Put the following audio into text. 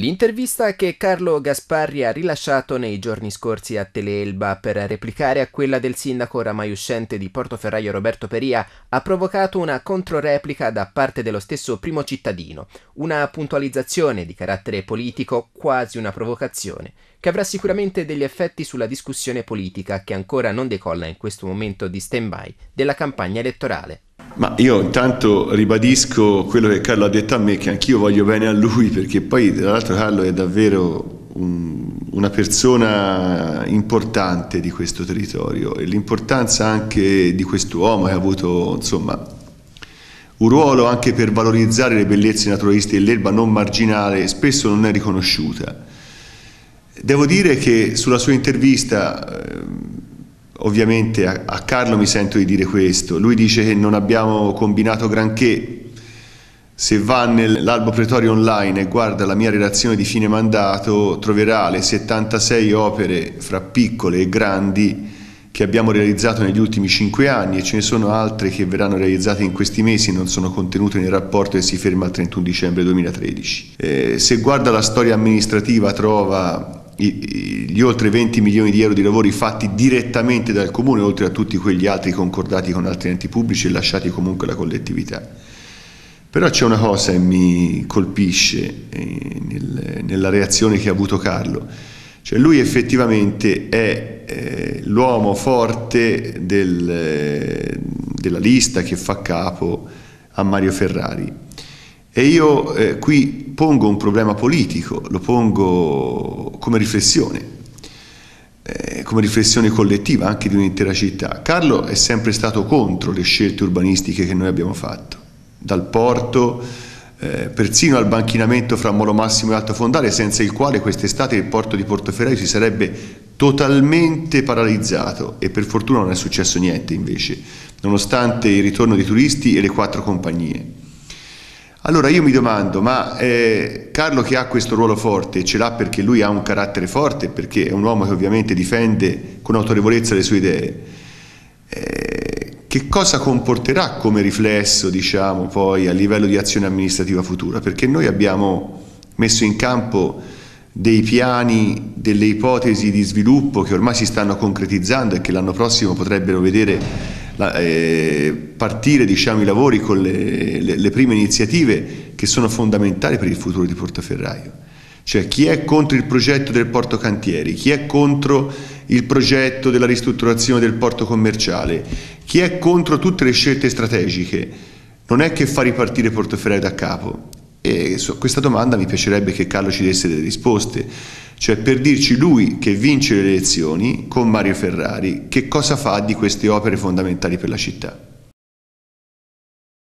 L'intervista che Carlo Gasparri ha rilasciato nei giorni scorsi a Teleelba per replicare a quella del sindaco oramai uscente di Portoferraio Roberto Peria ha provocato una controreplica da parte dello stesso primo cittadino, una puntualizzazione di carattere politico, quasi una provocazione, che avrà sicuramente degli effetti sulla discussione politica che ancora non decolla in questo momento di stand-by della campagna elettorale. Ma io intanto ribadisco quello che Carlo ha detto a me, che anch'io voglio bene a lui, perché poi tra l'altro Carlo è davvero un, una persona importante di questo territorio e l'importanza anche di quest'uomo che ha avuto insomma, un ruolo anche per valorizzare le bellezze naturalistiche dell'Elba non marginale, spesso non è riconosciuta. Devo dire che sulla sua intervista Ovviamente a, a Carlo mi sento di dire questo, lui dice che non abbiamo combinato granché, se va nell'albo pretorio online e guarda la mia relazione di fine mandato troverà le 76 opere fra piccole e grandi che abbiamo realizzato negli ultimi cinque anni e ce ne sono altre che verranno realizzate in questi mesi, non sono contenute nel rapporto che si ferma al 31 dicembre 2013. Eh, se guarda la storia amministrativa trova gli oltre 20 milioni di euro di lavori fatti direttamente dal Comune, oltre a tutti quegli altri concordati con altri enti pubblici e lasciati comunque alla collettività. Però c'è una cosa che mi colpisce eh, nel, nella reazione che ha avuto Carlo, cioè lui effettivamente è eh, l'uomo forte del, eh, della lista che fa capo a Mario Ferrari e io qui pongo un problema politico, lo pongo come riflessione, eh, come riflessione collettiva anche di un'intera città. Carlo è sempre stato contro le scelte urbanistiche che noi abbiamo fatto, dal porto eh, persino al banchinamento fra Molo Massimo e Alto Fondale, senza il quale quest'estate il porto di Portoferraio si sarebbe totalmente paralizzato e per fortuna non è successo niente invece, nonostante il ritorno di turisti e le quattro compagnie. Allora io mi domando, ma eh, Carlo che ha questo ruolo forte, ce l'ha perché lui ha un carattere forte, perché è un uomo che ovviamente difende con autorevolezza le sue idee, eh, che cosa comporterà come riflesso, diciamo, poi a livello di azione amministrativa futura? Perché noi abbiamo messo in campo dei piani, delle ipotesi di sviluppo che ormai si stanno concretizzando e che l'anno prossimo potrebbero vedere la, eh, partire diciamo, i lavori con le, le, le, prime iniziative che sono fondamentali per il futuro di Portoferraio. Cioè chi è contro il progetto del porto cantieri, chi è contro il progetto della ristrutturazione del porto commerciale, chi è contro tutte le scelte strategiche, non è che fa ripartire Portoferraio da capo. E su questa domanda mi piacerebbe che Carlo ci desse delle risposte cioè per dirci lui che vince le elezioni con Mario Ferrari che cosa fa di queste opere fondamentali per la città.